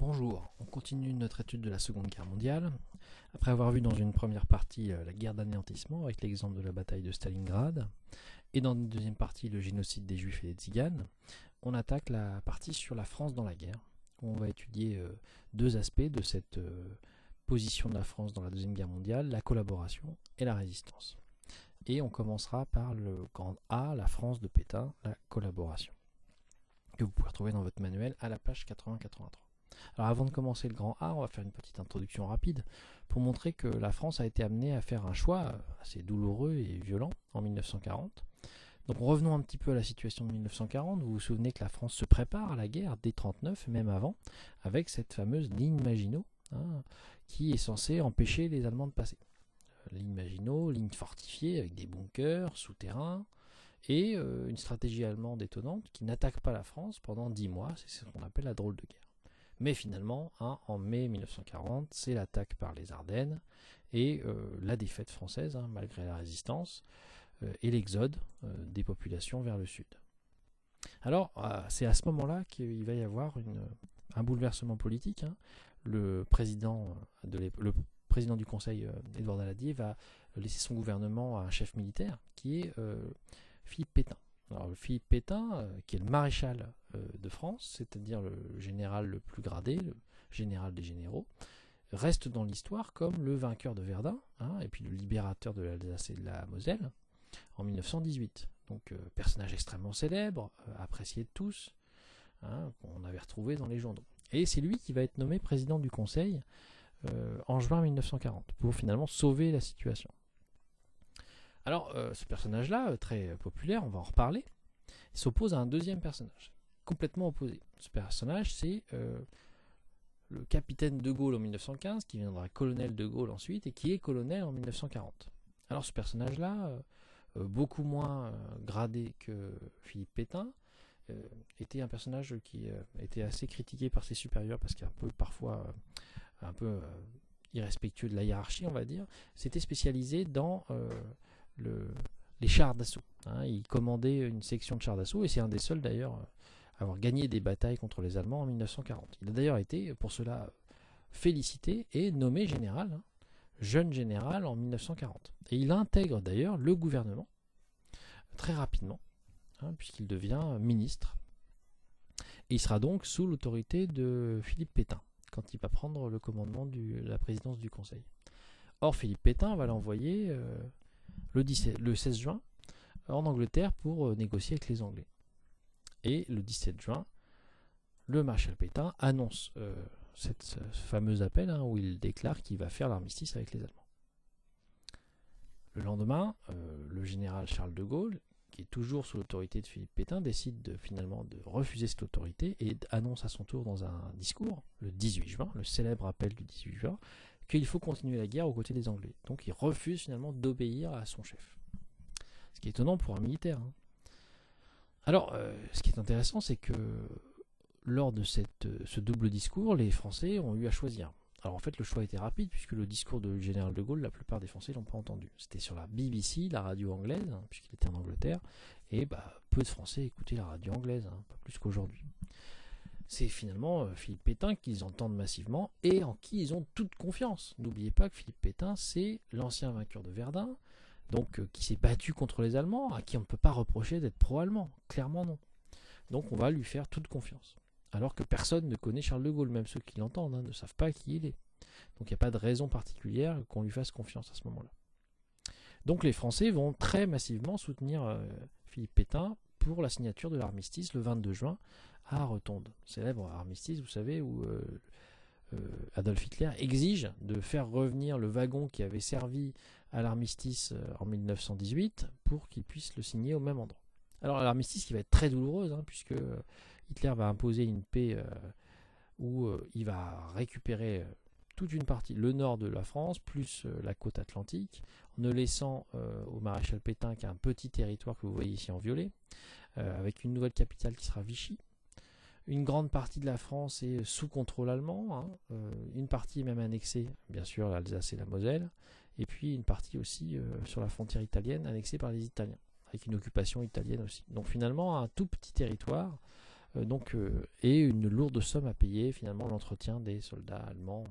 Bonjour, on continue notre étude de la Seconde Guerre mondiale. Après avoir vu dans une première partie euh, la guerre d'anéantissement avec l'exemple de la bataille de Stalingrad, et dans une deuxième partie le génocide des Juifs et des Tziganes, on attaque la partie sur la France dans la guerre, où on va étudier euh, deux aspects de cette euh, position de la France dans la Deuxième Guerre mondiale, la collaboration et la résistance. Et on commencera par le grand A, la France de Pétain, la collaboration, que vous pouvez retrouver dans votre manuel à la page 80-83. Alors avant de commencer le grand A, on va faire une petite introduction rapide pour montrer que la France a été amenée à faire un choix assez douloureux et violent en 1940. Donc revenons un petit peu à la situation de 1940. Vous vous souvenez que la France se prépare à la guerre dès 1939, même avant, avec cette fameuse ligne Maginot, hein, qui est censée empêcher les Allemands de passer. Euh, ligne Maginot, ligne fortifiée avec des bunkers, souterrains, et euh, une stratégie allemande étonnante qui n'attaque pas la France pendant 10 mois, c'est ce qu'on appelle la drôle de guerre. Mais finalement, hein, en mai 1940, c'est l'attaque par les Ardennes et euh, la défaite française, hein, malgré la résistance, euh, et l'exode euh, des populations vers le sud. Alors, c'est à ce moment-là qu'il va y avoir un bouleversement politique. Hein. Le, président du Conseil, Édouard Daladier, va laisser son gouvernement à un chef militaire qui est Philippe Pétain. Alors, Philippe Pétain, qui est le maréchal euh, de France, c'est-à-dire le général le plus gradé, le général des généraux, reste dans l'histoire comme le vainqueur de Verdun, hein, et puis le libérateur de l'Alsace et de la Moselle, en 1918. Donc euh, personnage extrêmement célèbre, euh, apprécié de tous, hein, qu'on avait retrouvé dans les journaux. Et c'est lui qui va être nommé président du Conseil en juin 1940, pour finalement sauver la situation. Alors, ce personnage-là, très populaire, on va en reparler, s'oppose à un deuxième personnage, complètement opposé. Ce personnage, c'est euh, le capitaine de Gaulle en 1915, qui viendra colonel de Gaulle ensuite, et qui est colonel en 1940. Alors ce personnage-là, euh, euh, beaucoup moins gradé que Philippe Pétain, était un personnage qui était assez critiqué par ses supérieurs parce qu'il est un peu parfois un peu irrespectueux de la hiérarchie, on va dire. C'était spécialisé dans les chars d'assaut. Hein. il commandait une section de chars d'assaut et c'est un des seuls d'ailleurs avoir gagné des batailles contre les Allemands en 1940. Il a d'ailleurs été pour cela félicité et nommé général, hein, jeune général en 1940. Et il intègre d'ailleurs le gouvernement très rapidement, hein, puisqu'il devient ministre. Et il sera donc sous l'autorité de Philippe Pétain quand il va prendre le commandement de la présidence du Conseil. Or, Philippe Pétain va l'envoyer euh, le, le 16 juin en Angleterre pour euh, négocier avec les Anglais. Et le 17 juin, le maréchal Pétain annonce euh, ce fameux appel hein, où il déclare qu'il va faire l'armistice avec les Allemands. Le lendemain, euh, le général Charles de Gaulle, qui est toujours sous l'autorité de Philippe Pétain, décide de, finalement de refuser cette autorité et annonce à son tour dans un discours, le 18 juin, le célèbre appel du 18 juin, qu'il faut continuer la guerre aux côtés des Anglais. Donc il refuse finalement d'obéir à son chef. Ce qui est étonnant pour un militaire. Hein. Alors, euh, ce qui est intéressant, c'est que lors de euh, ce double discours, les Français ont eu à choisir. Alors en fait, le choix était rapide, puisque le discours du général de Gaulle, la plupart des Français l'ont pas entendu. C'était sur la BBC, la radio anglaise, hein, puisqu'il était en Angleterre, et bah, peu de Français écoutaient la radio anglaise, hein, pas plus qu'aujourd'hui. C'est finalement euh, Philippe Pétain qu'ils entendent massivement et en qui ils ont toute confiance. N'oubliez pas que Philippe Pétain, c'est l'ancien vainqueur de Verdun, donc euh, qui s'est battu contre les Allemands, à qui on ne peut pas reprocher d'être pro-allemand. Clairement non. Donc on va lui faire toute confiance. Alors que personne ne connaît Charles de Gaulle, même ceux qui l'entendent hein, ne savent pas qui il est. Donc il n'y a pas de raison particulière qu'on lui fasse confiance à ce moment-là. Donc les Français vont très massivement soutenir euh, Philippe Pétain pour la signature de l'armistice le 22 juin à Rotonde. Célèbre armistice, vous savez, où euh, Adolf Hitler exige de faire revenir le wagon qui avait servi à l'armistice euh, en 1918 pour qu'il puisse le signer au même endroit. Alors l'armistice qui va être très douloureuse hein, puisque euh, Hitler va imposer une paix euh, où il va récupérer toute une partie, le nord de la France, plus la côte atlantique, en ne laissant au maréchal Pétain qu'un petit territoire que vous voyez ici en violet, avec une nouvelle capitale qui sera Vichy. Une grande partie de la France est sous contrôle allemand, hein, une partie même annexée, bien sûr, l'Alsace et la Moselle, et puis une partie aussi euh, sur la frontière italienne annexée par les Italiens, avec une occupation italienne aussi. Donc finalement un tout petit territoire donc, et une lourde somme à payer finalement l'entretien des soldats allemands.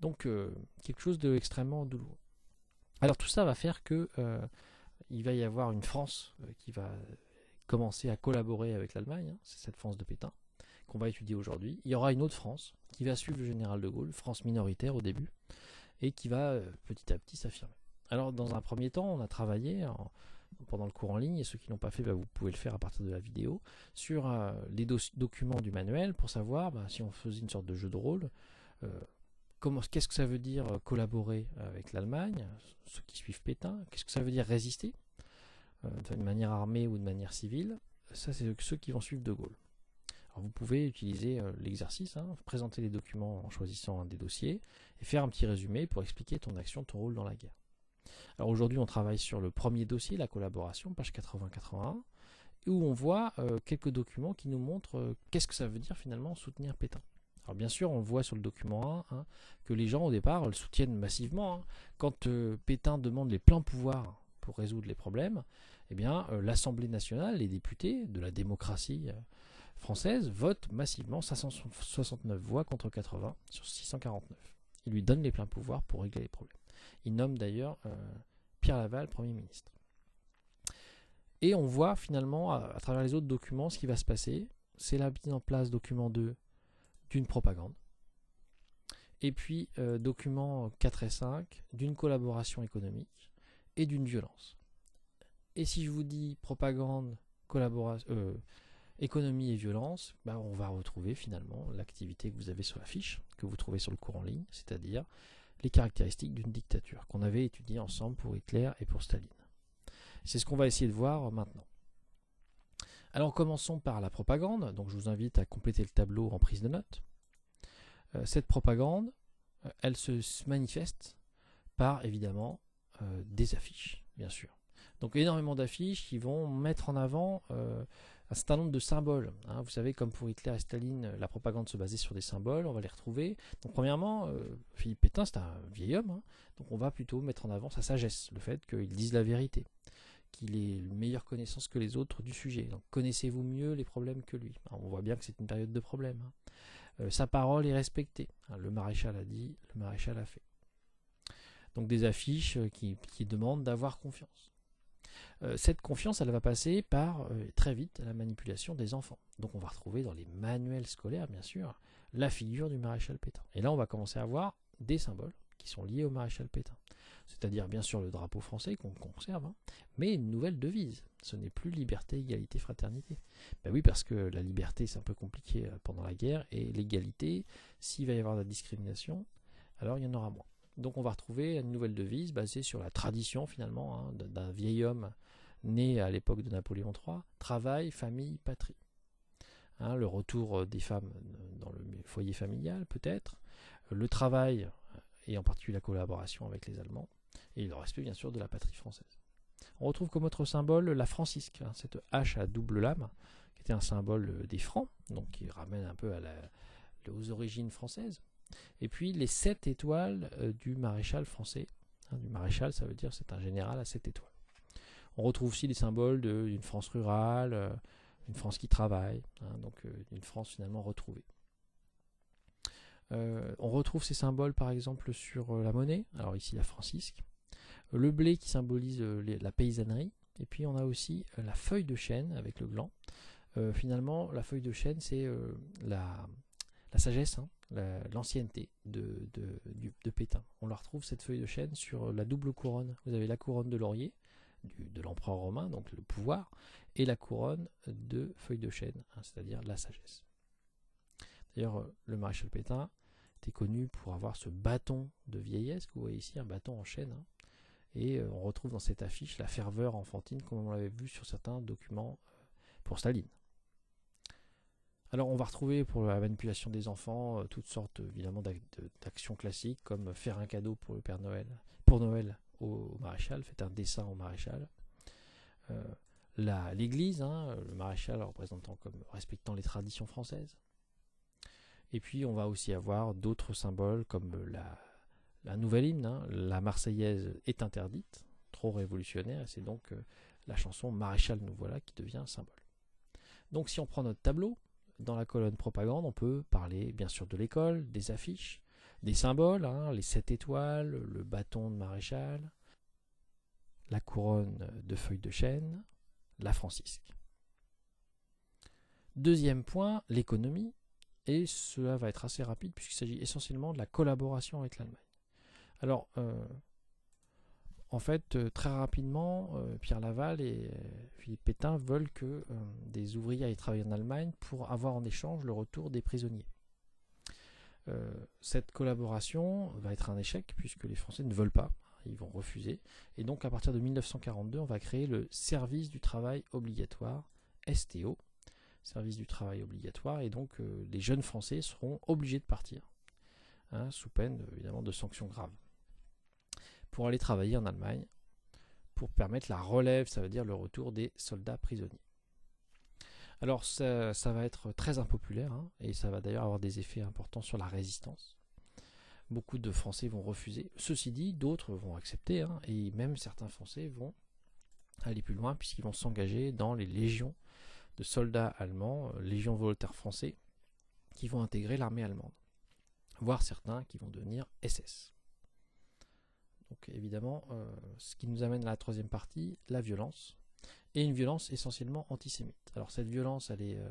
Donc quelque chose d'extrêmement douloureux. Alors tout ça va faire que il va y avoir une France qui va commencer à collaborer avec l'Allemagne, hein, c'est cette France de Pétain qu'on va étudier aujourd'hui. Il y aura une autre France qui va suivre le général de Gaulle, France minoritaire au début, et qui va petit à petit s'affirmer. Alors dans un premier temps, on a travaillé pendant le cours en ligne, et ceux qui l'ont pas fait, bah, vous pouvez le faire à partir de la vidéo, sur euh, les documents du manuel pour savoir bah, si on faisait une sorte de jeu de rôle, euh, qu'est-ce que ça veut dire euh, collaborer avec l'Allemagne, ceux qui suivent Pétain, qu'est-ce que ça veut dire résister, de manière armée ou de manière civile, ça c'est ceux qui vont suivre De Gaulle. Vous pouvez utiliser l'exercice, hein, présenter les documents en choisissant un des dossiers, et faire un petit résumé pour expliquer ton action, ton rôle dans la guerre. Alors aujourd'hui, on travaille sur le premier dossier, la collaboration, page 80-81, où on voit euh, quelques documents qui nous montrent euh, qu'est-ce que ça veut dire finalement soutenir Pétain. Alors bien sûr, on voit sur le document 1 hein, que les gens au départ le soutiennent massivement. Hein. Quand euh, Pétain demande les pleins pouvoirs pour résoudre les problèmes, eh bien l'Assemblée nationale, les députés de la démocratie française votent massivement 569 voix contre 80 sur 649. Ils lui donnent les pleins pouvoirs pour régler les problèmes. Il nomme d'ailleurs euh, Pierre Laval Premier ministre. Et on voit finalement, à, travers les autres documents, ce qui va se passer. C'est la mise en place, document 2, d'une propagande. Et puis, euh, document 4 et 5, d'une collaboration économique et d'une violence. Et si je vous dis propagande, collaboration, euh, économie et violence, bah, on va retrouver finalement l'activité que vous avez sur la fiche, que vous trouvez sur le cours en ligne, c'est-à-dire les caractéristiques d'une dictature qu'on avait étudié ensemble pour Hitler et pour Staline. C'est ce qu'on va essayer de voir maintenant. Alors commençons par la propagande, donc je vous invite à compléter le tableau en prise de notes. Euh, cette propagande, euh, elle se manifeste par évidemment euh, des affiches, bien sûr. Donc énormément d'affiches qui vont mettre en avant un certain nombre de symboles. Hein. Vous savez, comme pour Hitler et Staline, la propagande se basait sur des symboles, on va les retrouver. Donc premièrement, euh, Philippe Pétain, c'est un vieil homme, hein. donc on va plutôt mettre en avant sa sagesse, le fait qu'il dise la vérité, qu'il ait une meilleure connaissance que les autres du sujet. Donc connaissez-vous mieux les problèmes que lui? On voit bien que c'est une période de problèmes. Hein. Euh, sa parole est respectée. le maréchal a dit, le maréchal a fait. Donc des affiches euh, qui demandent d'avoir confiance. Euh, cette confiance, elle va passer par euh, très vite la manipulation des enfants. Donc on va retrouver dans les manuels scolaires, bien sûr, la figure du maréchal Pétain. Et là, on va commencer à voir des symboles qui sont liés au maréchal Pétain. C'est-à-dire, bien sûr, le drapeau français qu'on conserve, hein, mais une nouvelle devise. Ce n'est plus liberté, égalité, fraternité. Ben oui, parce que la liberté, c'est un peu compliqué euh, pendant la guerre, et l'égalité, s'il va y avoir de la discrimination, alors il y en aura moins. Donc on va retrouver une nouvelle devise basée sur la tradition finalement hein, d'un vieil homme né à l'époque de Napoléon III, travail, famille, patrie. Hein, le retour euh, des femmes dans le foyer familial peut-être, le travail euh, et en particulier la collaboration avec les Allemands, et le respect bien sûr de la patrie française. On retrouve comme autre symbole la francisque, hein, cette hache à double lame, qui était un symbole euh, des Francs, donc qui ramène un peu aux origines françaises. Et puis les sept étoiles du maréchal français. Hein, du maréchal, ça veut dire c'est un général à sept étoiles. On retrouve aussi les symboles d'une France rurale, euh, une France qui travaille, hein, donc euh, une France finalement retrouvée. Euh, on retrouve ces symboles par exemple sur la monnaie, alors ici la francisque, le blé qui symbolise la paysannerie, et puis on a aussi la feuille de chêne avec le gland. finalement, la feuille de chêne, c'est la, sagesse, hein, l'ancienneté de, de, Pétain. On la retrouve cette feuille de chêne sur la double couronne. Vous avez la couronne de laurier, de l'empereur romain, donc le pouvoir, et la couronne de feuilles de chêne, hein, c'est-à-dire la sagesse. D'ailleurs, euh, le maréchal Pétain était connu pour avoir ce bâton de vieillesse, que vous voyez ici, un bâton en chêne, hein. et euh, on retrouve dans cette affiche la ferveur enfantine, comme on l'avait vu sur certains documents euh, pour Staline. Alors on va retrouver pour la manipulation des enfants toutes sortes d'actions classiques comme faire un cadeau pour le Père Noël, pour Noël au, maréchal, fait un dessin au maréchal. Euh, L'église, hein, le maréchal représentant comme respectant les traditions françaises. Et puis on va aussi avoir d'autres symboles comme la, la nouvelle hymne, hein, la Marseillaise est interdite, trop révolutionnaire, et c'est donc euh, la chanson Maréchal nous voilà qui devient un symbole. Donc si on prend notre tableau, dans la colonne propagande, on peut parler bien sûr de l'école, des affiches, des symboles, hein, les sept étoiles, le bâton de maréchal, la couronne de feuilles de chêne, la francisque. Deuxième point, l'économie, et cela va être assez rapide puisqu'il s'agit essentiellement de la collaboration avec l'Allemagne. Alors, euh, en fait, euh, très rapidement, euh, Pierre Laval et Philippe Pétain veulent que des ouvriers aillent travailler en Allemagne pour avoir en échange le retour des prisonniers. cette collaboration va être un échec puisque les Français ne veulent pas, ils vont refuser. Et donc à partir de 1942, on va créer le service du travail obligatoire, STO, service du travail obligatoire, et donc les jeunes Français seront obligés de partir, hein, sous peine évidemment de sanctions graves pour aller travailler en Allemagne pour permettre la relève, ça veut dire le retour des soldats prisonniers. Alors ça, va être très impopulaire hein, et ça va d'ailleurs avoir des effets importants sur la résistance. Beaucoup de Français vont refuser. Ceci dit, d'autres vont accepter hein, et même certains Français vont aller plus loin puisqu'ils vont s'engager dans les légions de soldats allemands, euh, légions volontaires français, qui vont intégrer l'armée allemande, voire certains qui vont devenir SS. Donc évidemment, euh, ce qui nous amène à la troisième partie, la violence, et une violence essentiellement antisémite. Alors cette violence, elle est euh,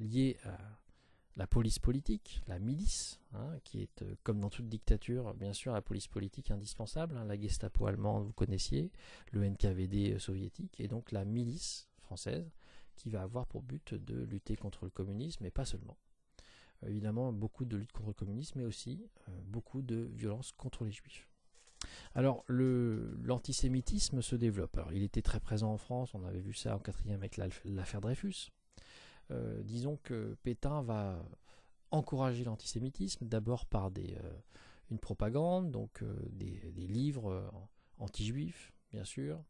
liée à la police politique, la milice, hein, qui est, euh, comme dans toute dictature, bien sûr, la police politique indispensable, hein, la Gestapo allemande, vous connaissiez, le NKVD soviétique, et donc la milice française, qui va avoir pour but de lutter contre le communisme, mais pas seulement. évidemment, beaucoup de lutte contre le communisme, mais aussi beaucoup de violence contre les juifs. Alors, l'antisémitisme se développe. Il était très présent en France, on avait vu ça en quatrième avec l'affaire Dreyfus. Euh, disons que Pétain va encourager l'antisémitisme, d'abord par euh, une propagande, donc euh, des, livres anti-juifs, bien sûr,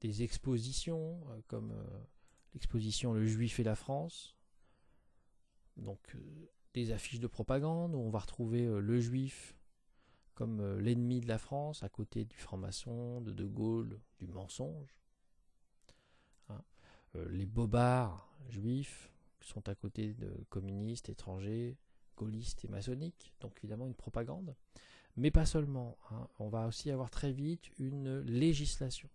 des expositions, comme l'exposition Le Juif et la France, donc des affiches de propagande où on va retrouver le Juif comme euh, l'ennemi de la France, à côté du franc-maçon, de De Gaulle, du mensonge. Hein. Euh, les bobards juifs sont à côté de communistes, étrangers, gaullistes et maçonniques, donc évidemment une propagande. Mais pas seulement, hein. on va aussi avoir très vite une législation.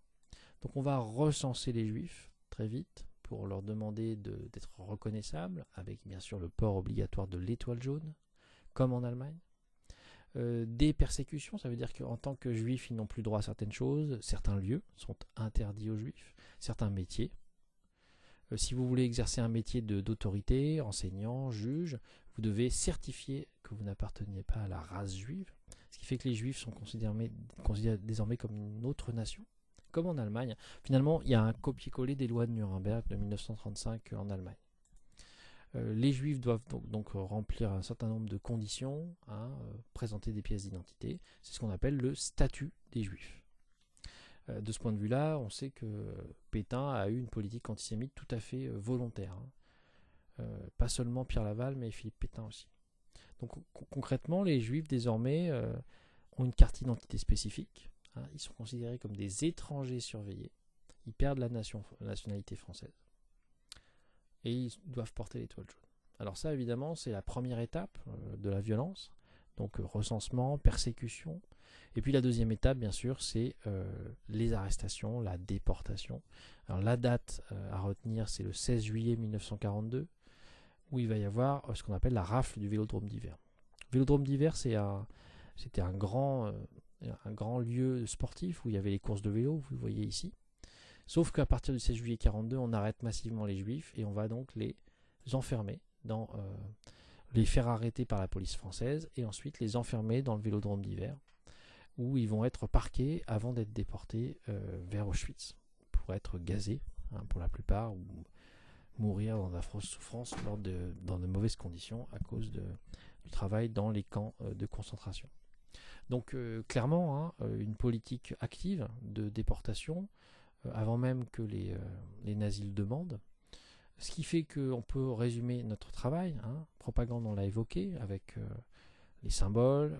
Donc on va recenser les juifs très vite pour leur demander d'être reconnaissables, avec bien sûr le port obligatoire de l'étoile jaune, comme en Allemagne. Euh, des persécutions, ça veut dire qu'en tant que juifs, ils n'ont plus droit à certaines choses, certains lieux sont interdits aux juifs, certains métiers. Euh, si vous voulez exercer un métier d'autorité, enseignant, juge, vous devez certifier que vous n'appartenez pas à la race juive, ce qui fait que les juifs sont considérés, considérés désormais comme une autre nation, comme en Allemagne. Finalement, il y a un copier-coller des lois de Nuremberg de 1935 en Allemagne. Euh, les juifs doivent donc, remplir un certain nombre de conditions, hein, euh, présenter des pièces d'identité. C'est ce qu'on appelle le statut des juifs. Euh, de ce point de vue-là, on sait que Pétain a eu une politique antisémite tout à fait volontaire. Hein. pas seulement Pierre Laval, mais Philippe Pétain aussi. Donc concrètement, les juifs désormais ont une carte d'identité spécifique. Hein. ils sont considérés comme des étrangers surveillés. Ils perdent la nationalité française et ils doivent porter l'étoile jaune. Alors ça, évidemment, c'est la première étape euh, de la violence, donc euh, recensement, persécution. Et puis la deuxième étape, bien sûr, c'est euh, les arrestations, la déportation. Alors la date à retenir, c'est le 16 juillet 1942, où il va y avoir ce qu'on appelle la rafle du Vélodrome d'hiver. Vélodrome d'hiver, c'est c'était un grand, un grand lieu sportif où il y avait les courses de vélo, vous le voyez ici. Sauf qu'à partir du 16 juillet 42, on arrête massivement les juifs et on va donc les enfermer dans euh, les faire arrêter par la police française et ensuite les enfermer dans le vélodrome d'hiver où ils vont être parqués avant d'être déportés euh, vers Auschwitz pour être gazés hein, pour la plupart ou mourir dans d'affreuses souffrances lors de, dans de mauvaises conditions à cause de, du travail dans les camps euh, de concentration. Donc clairement, hein, une politique active de déportation, avant même que les, euh, les, nazis le demandent. Ce qui fait qu'on peut résumer notre travail. Hein. Propagande, on l'a évoqué, avec euh, les symboles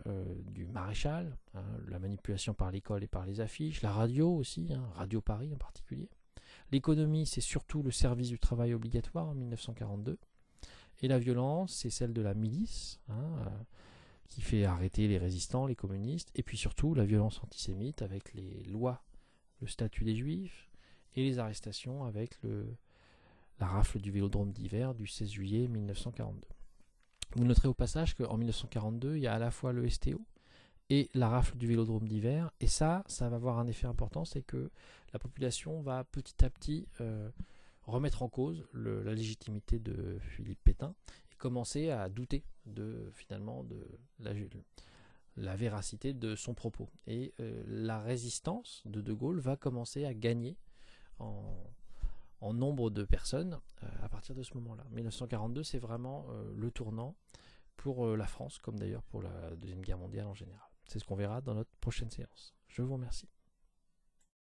du maréchal, hein, la manipulation par l'école et par les affiches, la radio aussi, hein, Radio Paris en particulier. L'économie, c'est surtout le service du travail obligatoire en 1942. Et la violence, c'est celle de la milice, euh, qui fait arrêter les résistants, les communistes, et puis surtout la violence antisémite avec les lois, statut des juifs, et les arrestations avec le, la rafle du vélodrome d'hiver du 16 juillet 1942. Vous noterez au passage qu'en 1942, il y a à la fois le STO et la rafle du vélodrome d'hiver, et ça, ça va avoir un effet important, c'est que la population va petit à petit euh, remettre en cause la légitimité de Philippe Pétain et commencer à douter de finalement de la, la véracité de son propos. Et euh, la résistance de De Gaulle va commencer à gagner en, nombre de personnes euh, à partir de ce moment-là. 1942, c'est vraiment euh, le tournant pour la France, comme d'ailleurs pour la Deuxième Guerre mondiale en général. C'est ce qu'on verra dans notre prochaine séance. Je vous remercie.